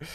fuck.